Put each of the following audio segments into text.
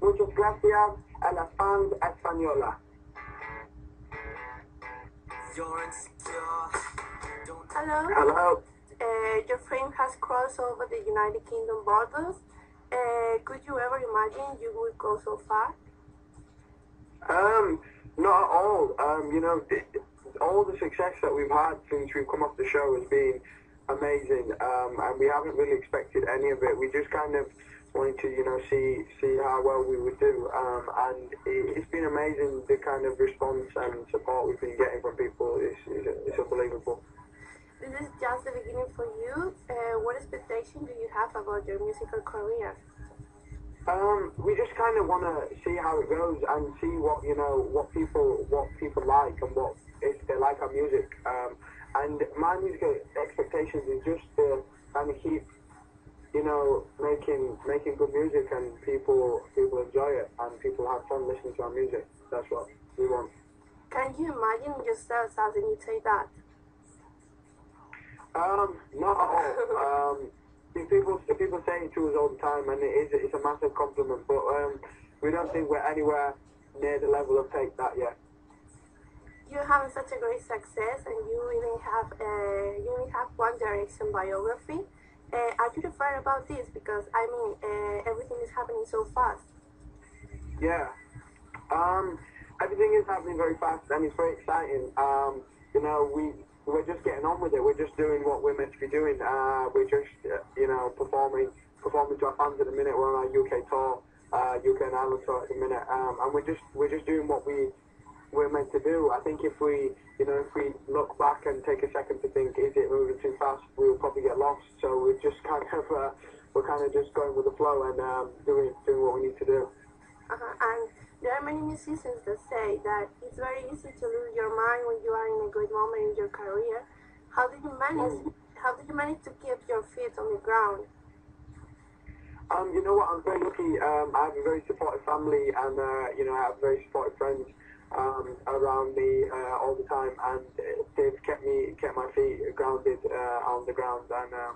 Muchas gracias a la fans española. Hello. Hello. Uh, your friend has crossed over the United Kingdom borders. Uh, could you ever imagine you would go so far? Um, not at all. Um, you know, all the success that we've had since we've come off the show has been amazing, um, and we haven't really expected any of it. We just kind of wanted to, you know, see see how well we would do, um, and it, it's been amazing the kind of response and support we've been getting from people. is is it's unbelievable. This is just the beginning for you. Uh, what expectation do you have about your musical career? Um, we just kind of want to see how it goes and see what you know what people what people like and what if they like our music. Um, and my musical expectations is just to kind of keep you know making making good music and people people enjoy it and people have fun listening to our music. That's what we want. Can you imagine yourself as an that? Um, not at all. Um, if people if people say it to us all the time, and it is it's a massive compliment. But um, we don't think we're anywhere near the level of Take That yet. You have such a great success, and you even have uh, you even have One Direction biography. Uh, are you referring about this? Because I mean, uh, everything is happening so fast. Yeah. Um, everything is happening very fast and it's very exciting. Um, you know, we we're just getting on with it. We're just doing what we're meant to be doing. Uh, we're just uh, you know performing performing to our fans at the minute. We're on our UK tour, uh, UK and Ireland tour at the minute, um, and we're just we're just doing what we we're meant to do. I think if we you know if we look back and take a second to think, is it moving too fast? We'll probably get lost. So we're just kind of uh, we're kind of just going with the flow and um, doing doing what we need to do. Uh-huh. And there are many musicians that say that it's very easy to lose your mind when you are in a good moment in your career. How do you manage? How do you manage to keep your feet on the ground? Um, you know what? I'm very lucky. Um, I have a very supportive family, and uh, you know, I have very supportive friends um, around me uh, all the time, and they've kept me kept my feet grounded uh, on the ground, and um,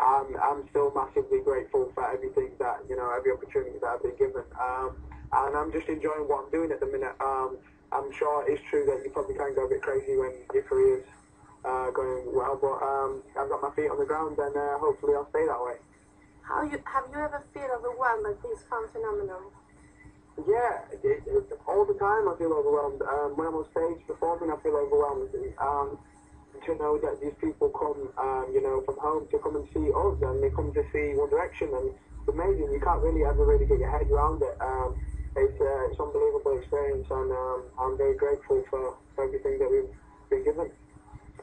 I'm I'm still massively grateful for everything that you know, every opportunity that I've been given, um, and I'm just enjoying what I'm doing at the minute. Um, I'm sure it's true that you probably can go a bit crazy when your career's uh, going well, but um, I've got my feet on the ground, and uh, hopefully I'll stay that way. How you have you ever feel overwhelmed by this fan phenomenon? Yeah, it, it, all the time I feel overwhelmed. Um, when I'm on stage performing, I feel overwhelmed. Um, to know that these people come, um, you know, from home to come and see us, and they come to see One Direction, and it's amazing. You can't really ever really get your head around it. Um, it's uh, it's unbelievable experience, and um, I'm very grateful for everything that we've been given.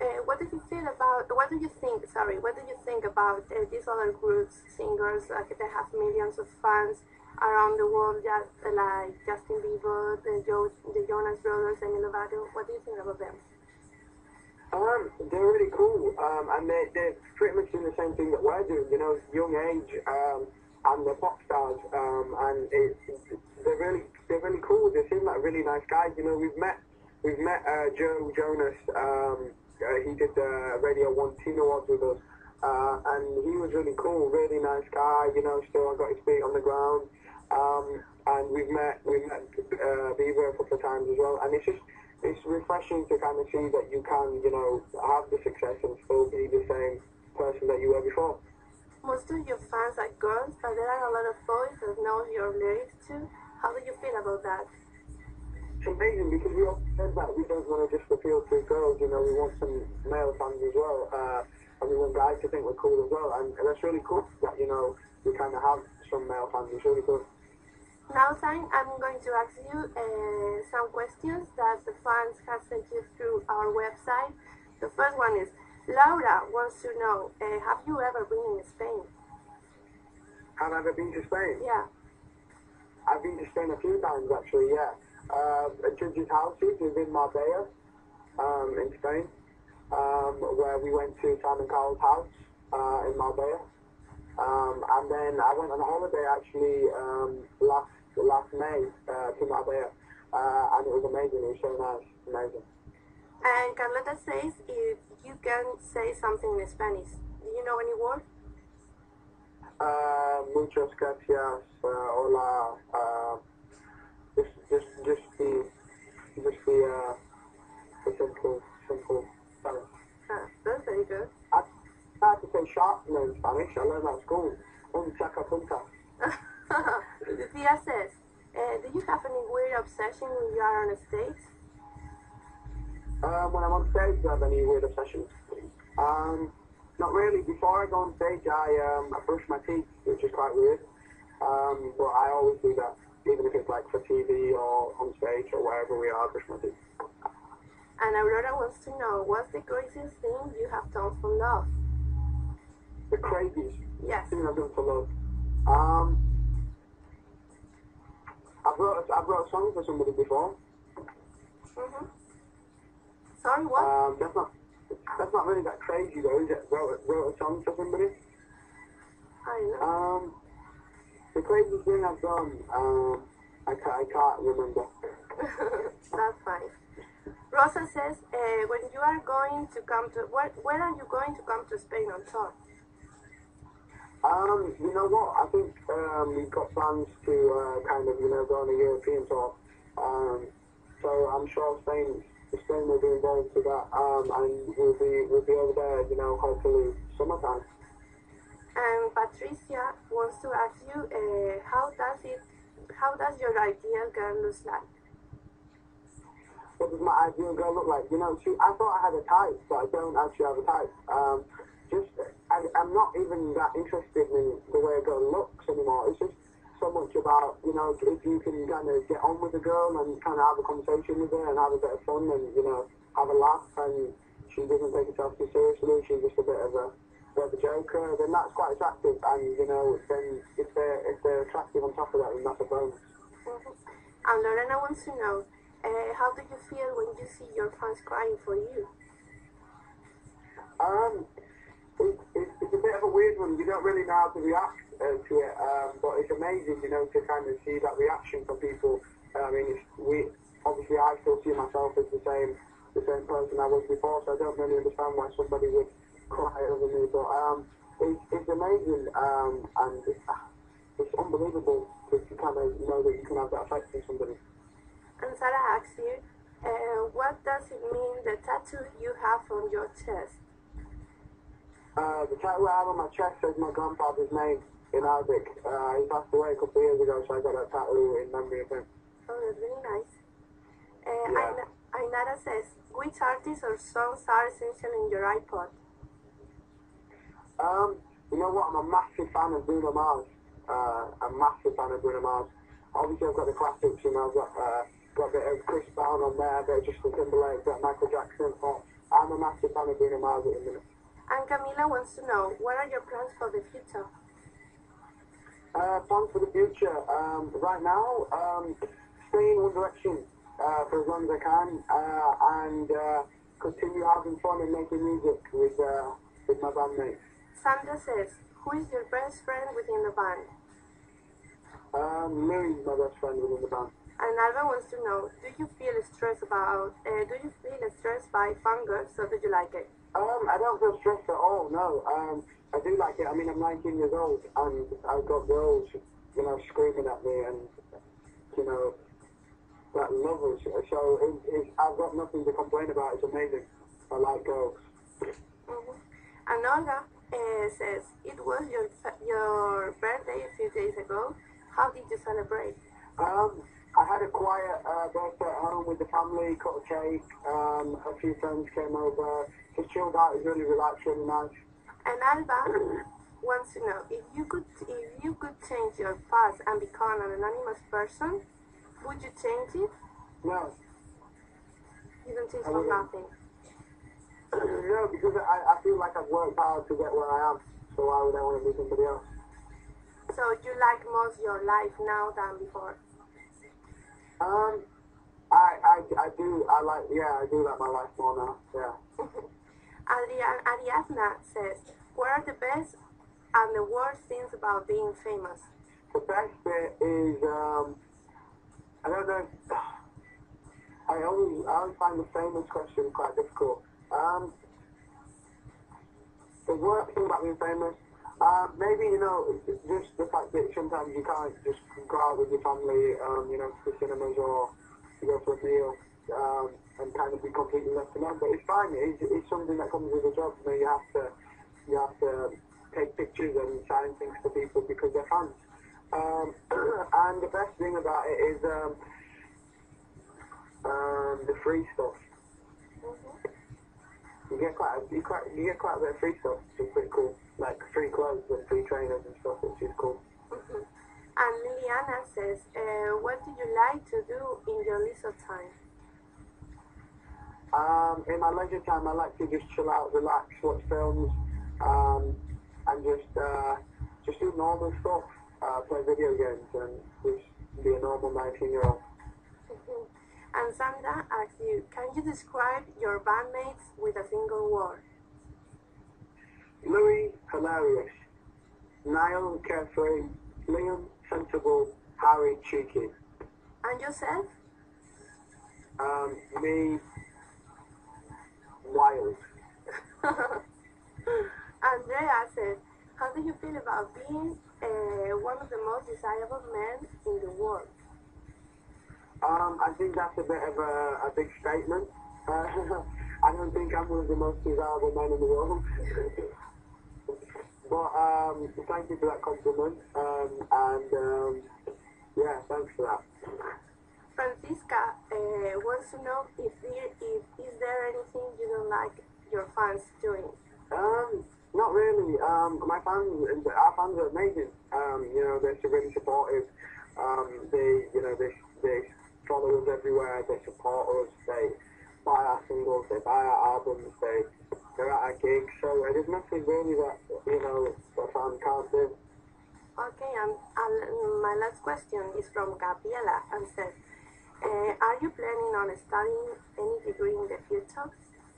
Uh, what do you feel about? What do you think? Sorry, what do you think about uh, these other groups, singers? Like they have millions of fans around the world, just like Justin Bieber, the, jo- the Jonas Brothers, Demi Lovato. What do you think about them? Um, they're really cool, um, and they, they're pretty much doing the same thing that we're doing, you know, young age, um, and they're pop stars, um, and it, they're really, they're really cool. They seem like really nice guys. You know, we've met, we've met uh, Joe Jonas. Um, he did Radio One Teen Awards with us, uh, and he was really cool, really nice guy. You know, still got his feet on the ground. Um, and we've met, we've met uh, Bieber a couple of times as well, and it's just it's refreshing to kind of see that you can, you know, have the success and still be the same person that you were before. Most of your fans are girls, but there are a lot of boys that know your lyrics too. How do you feel about that? It's amazing because we all said that we don't want to just appeal to girls, you know, we want some male fans as well, uh, and we want guys to think we're cool as well, and, and that's really cool that, you know, we kind of have some male fans, it's really cool. Now, Zayn, I'm going to ask you uh, some questions that the fans have sent you through our website. The first one is Laura wants to know uh, Have you ever been in Spain? Have I ever been to Spain? Yeah. I've been to Spain a few times actually, yeah. Uh, Judge's houses is in Marbella, um, in Spain, um, where we went to Simon Cowell's house uh, in Marbella. Um, and then I went on a holiday actually um, last last May uh, to Marbella, uh, and it was amazing. It was so nice, amazing. And Carlota says if you can say something in Spanish. Do you know any word? Uh, muchas gracias, uh, hola, uh, just just the just the uh the simple simple Spanish. Ah, that's very good. I, I have to say sharpener in Spanish. I learned at school. Un chaca punta. P.S.S. Uh, eh, do you have any weird obsession when you are on a stage? Um, when I'm on stage, do I have any weird obsessions? Um, not really. Before I go on stage, I um, I brush my teeth, which is quite weird. Um, but I always do that even if it's like for TV or on stage or wherever we are, brush my teeth. And Aurora wants to know, what's the craziest thing you have done for love? The craziest Yes. thing I've done for love. Um, I've wrote, a- I've wrote a song for somebody before. Mm-hmm. Sorry, what? Um, that's not that's not really that crazy though, is it? Wrote, a- wrote a song for somebody. I know. Um, the craziest thing I've done, um, I can't, I can't remember. That's fine. Rosa says, uh, when you are going to come to, where, where are you going to come to Spain on tour? Um, you know what? I think um, we've got plans to uh, kind of, you know, go on a European tour. Um, so I'm sure Spain, Spain will be involved with that, um, and we'll be we'll be over there, you know, hopefully summertime. And Patricia wants to ask you, uh, how does it, how does your ideal girl look like? What does my ideal girl look like? You know, she, I thought I had a type, but I don't actually have a type. Um, just, I, I'm not even that interested in the way a girl looks anymore. It's just so much about, you know, if you can kind of get on with a girl and kind of have a conversation with her and have a bit of fun and, you know, have a laugh and she doesn't take herself too seriously, she's just a bit of a, of a joker, then that's quite attractive. And, you know, then if they're, if they're attractive on top of that, then that's a bonus. Mhm. And Lorena wants to know, uh, how do you feel when you see your fans crying for you? Um, it, it, it's a bit of a weird one. You don't really know how to react uh, to it, um, but it's amazing, you know, to kind of see that reaction from people. I mean, it's, we obviously I still see myself as the same, the same person I was before, so I don't really understand why somebody would cry over me. But um, it's, it's amazing, um, and it's, it's unbelievable to, kind of know that you can have that effect on somebody. And Sarah asks you, uh, what does it mean the tattoo you have on your chest? Uh, the tattoo I have on my chest says my grandfather's name in Arabic. Uh, he passed away a couple of years ago, so I got that tattoo in memory of him. Oh, that's really nice. Uh, Yeah. Ainara says, which artists or songs are essential in your iPod? Um, you know what? I'm a massive fan of Bruno Mars. Uh, a massive fan of Bruno Mars. Obviously, I've got the classics, you know, I've got, uh, got a bit of Chris Brown on there, a bit of Justin Timberlake, got Michael Jackson. But I'm a massive fan of Bruno Mars at the minute. And Camila wants to know, what are your plans for the future? Uh, plans for the future. Um, right now, um, stay in One Direction uh, for as long as I can, uh, and uh, continue having fun and making music with uh, with my bandmates. Sandra says, who is your best friend within the band? Um, Louis, my best friend within the band. And Alba wants to know, do you feel stressed about, uh, do you feel stressed by fangirls or do you like it? Um, I don't feel stressed at all. No, um, I do like it. I mean, I'm 19 years old, and I've got girls, you know, screaming at me, and you know, that love us. So it, it, I've got nothing to complain about. It's amazing. I like girls. Mhm. And Olga uh, says, it was your your birthday a few days ago. How did you celebrate? Um, I had a quiet uh, birthday at home with the family, cut a cake. Um, a few friends came over. Just chilled out. It was really relaxed, really nice. And Alba wants to know if you could if you could change your past and become an anonymous person, would you change it? No, You don't change for nothing. No, because I, I feel like I've worked hard to get where I am. So why would I want to be somebody else? So you like most your life now than before. Um, I, I, I do, I like, yeah, I do like my life more now, yeah. Adrian Ariadna says, what are the best and the worst things about being famous? The best bit is, um, I don't know, I always, I always find the famous question quite difficult. Um, the worst thing about being famous, uh, maybe, you know, just the fact that sometimes you can't just go out with your family, um, you know, to cinemas or to go for a meal, um, and kind of be completely left alone. But it's fine. It's, it's something that comes with the job. You know, you have to, you have to take pictures and sign things for people because they're fans. Um, and the best thing about it is um, um, the free stuff. You get quite a, you quite you get quite a bit of free stuff, which is pretty cool. Like free clothes and free trainers and stuff, which is cool. Mhm. And Liliana says, uh, what do you like to do in your leisure time? Um, in my leisure time, I like to just chill out, relax, watch films, um, and just uh, just do normal stuff, uh, play video games, and just be a normal 19-year-old. Mhm. And Sandra asks you, can you describe your bandmates with a single word? Louis, hilarious. Niall, carefree. Liam, sensible. Harry, cheeky. And yourself? Um, me, wild. Andrea says, how do you feel about being uh, one of the most desirable men in the world? Um, I think that's a bit of a, a big statement. Uh, I don't think I'm one of the most desirable men in the world. but um, thank you for that compliment. Um, and um, yeah, thanks for that. Francisca uh, wants to know if there, if is there anything you don't like your fans doing? Um, not really. Um, my fans, our fans are amazing. Um, you know, they're really supportive. Um, they, you know, they, they follow us everywhere. They support us. They buy our singles. They buy our albums. They, they're at our gigs. So there's nothing really that you know a fan can't do. Okay, and, and my last question is from Gabriela and says, uh, are you planning on studying any degree in the future?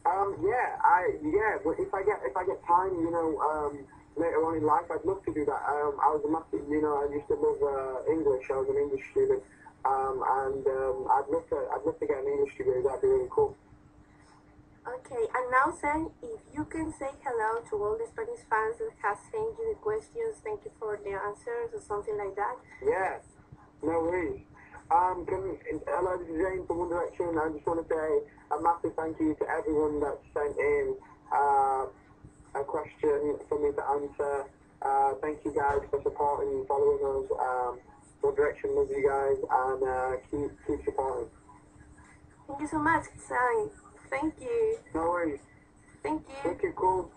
Um, yeah, I yeah. But if I get if I get time, you know, um, later on in life, I'd love to do that. Um, I was a massive, you know, I used to love uh, English. I was an English student, um, and um, I'd love to I'd love to get an English degree. That'd be really cool. Okay, and now Zayn, if you can say hello to all the Spanish fans that have sent you the questions, thank you for the answers or something like that. Yes, no worries. Um, can, hello, this is Zayn from One Direction. I just want to say a massive thank you to everyone that sent in uh, a question for me to answer. Uh, thank you guys for supporting and following us. Um, One Direction loves you guys and uh, keep, keep supporting. Thank you so much, Zayn. Thank you. No worries. Thank you. Thank you, cool.